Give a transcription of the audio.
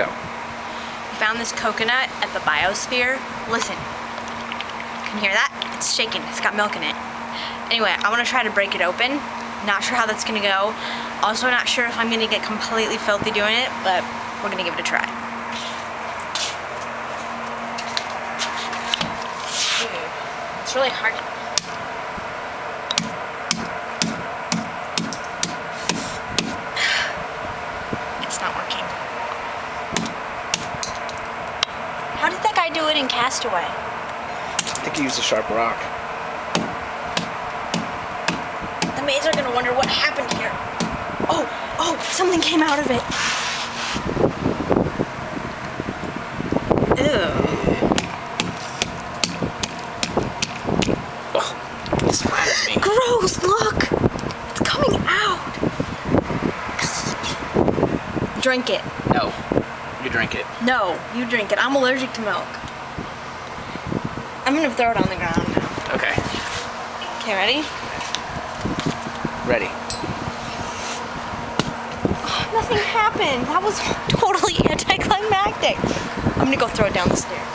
go. We found this coconut at the biosphere. Listen, can you hear that? It's shaking, it's got milk in it. Anyway, I wanna try to break it open. Not sure how that's gonna go. Also not sure if I'm gonna get completely filthy doing it, but we're gonna give it a try. It's really hard. It's not working. How did that guy do it in Castaway? I think he used a sharp rock. The maids are gonna wonder what happened here. Oh, oh, something came out of it. Ew. Ugh, he splattered me. Gross, look! It's coming out. Drink it. No, you drink it. No, you drink it. I'm allergic to milk. I'm gonna throw it on the ground now. Okay, Okay, ready? ready. Oh, nothing happened. That was totally anticlimactic. I'm gonna go throw it down the stairs.